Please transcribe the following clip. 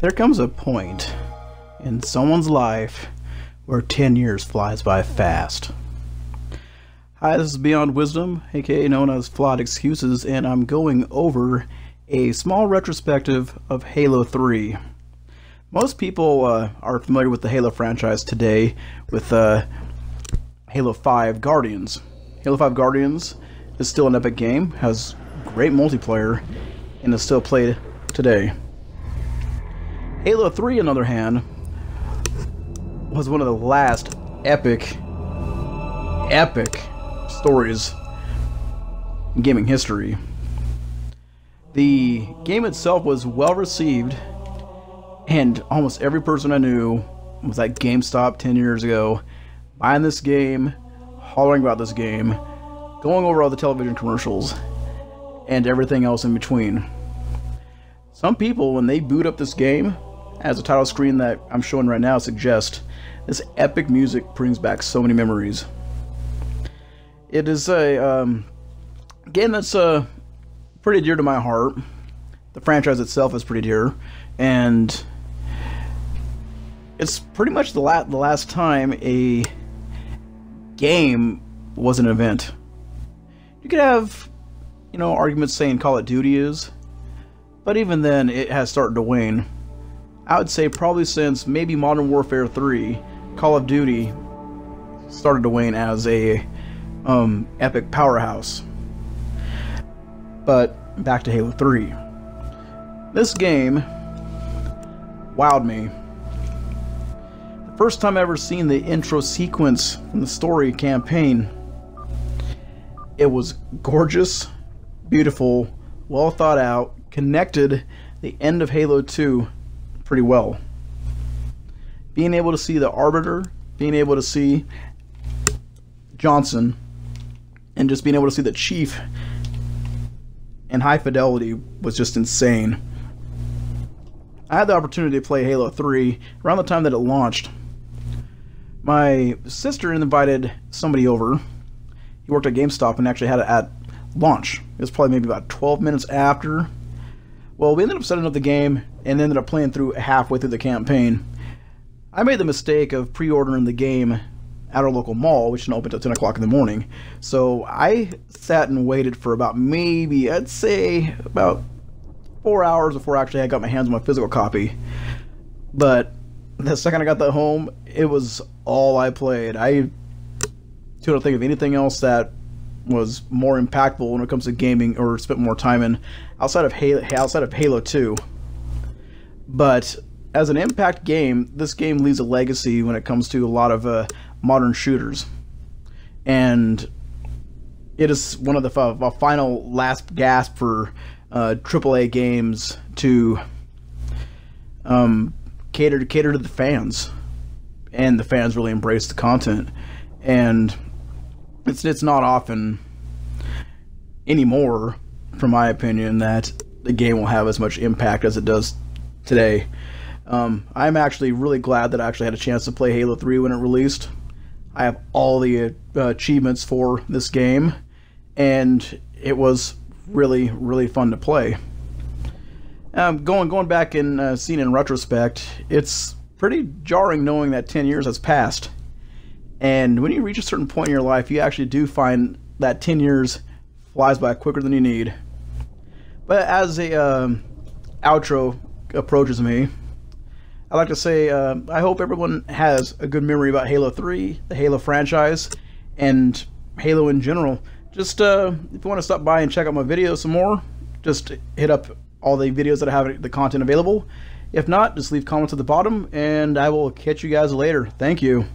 There comes a point in someone's life where 10 years flies by fast. Hi, this is Beyond Wisdom, aka known as Flawed Excuses, and I'm going over a small retrospective of Halo 3. Most people uh, are familiar with the Halo franchise today with uh, Halo 5 Guardians. Halo 5 Guardians is still an epic game, has great multiplayer, and is still played today. Halo 3, on the other hand, was one of the last epic, epic stories in gaming history. The game itself was well received, and almost every person I knew was at GameStop 10 years ago buying this game, hollering about this game, going over all the television commercials, and everything else in between. Some people, when they boot up this game, as the title screen that I'm showing right now suggests, this epic music brings back so many memories. It is a um, game that's uh, pretty dear to my heart. The franchise itself is pretty dear, and it's pretty much the, la- the last time a game was an event. You could have, you know, arguments saying Call of Duty is, but even then, it has started to wane. I would say probably since maybe Modern Warfare 3, Call of Duty started to wane as a um, epic powerhouse. But back to Halo 3. This game wowed me. The first time I ever seen the intro sequence from the story campaign, it was gorgeous, beautiful, well thought out, connected the end of Halo 2 pretty well. Being able to see the Arbiter, being able to see Johnson, and just being able to see the Chief in high fidelity was just insane. I had the opportunity to play Halo 3 around the time that it launched. My sister invited somebody over. He worked at GameStop and actually had it at launch. It was probably maybe about 12 minutes after. Well, we ended up setting up the game and ended up playing through halfway through the campaign. I made the mistake of pre-ordering the game at our local mall, which didn't open until 10 o'clock in the morning. So I sat and waited for about maybe, I'd say, about four hours before actually I got my hands on my physical copy. But the second I got that home, it was all I played. I couldn't think of anything else that was more impactful when it comes to gaming or spent more time in outside of Halo, outside of Halo 2. But as an impact game, this game leaves a legacy when it comes to a lot of uh, modern shooters, and it is one of the final last gasp for uh, AAA games to um, cater to cater to the fans, and the fans really embrace the content, and it's it's not often anymore, from my opinion, that the game will have as much impact as it does today. Um, I'm actually really glad that I actually had a chance to play Halo 3 when it released. I have all the uh, achievements for this game, and it was really, really fun to play. Um, going going back and uh, seeing in retrospect, it's pretty jarring knowing that 10 years has passed. And when you reach a certain point in your life, you actually do find that 10 years flies by quicker than you need. But as a um, outro approaches me, I'd like to say uh, I hope everyone has a good memory about Halo 3, the Halo franchise, and Halo in general. Just uh, if you want to stop by and check out my videos some more, just hit up all the videos that I have the content available. If not, just leave comments at the bottom, and I will catch you guys later. Thank you.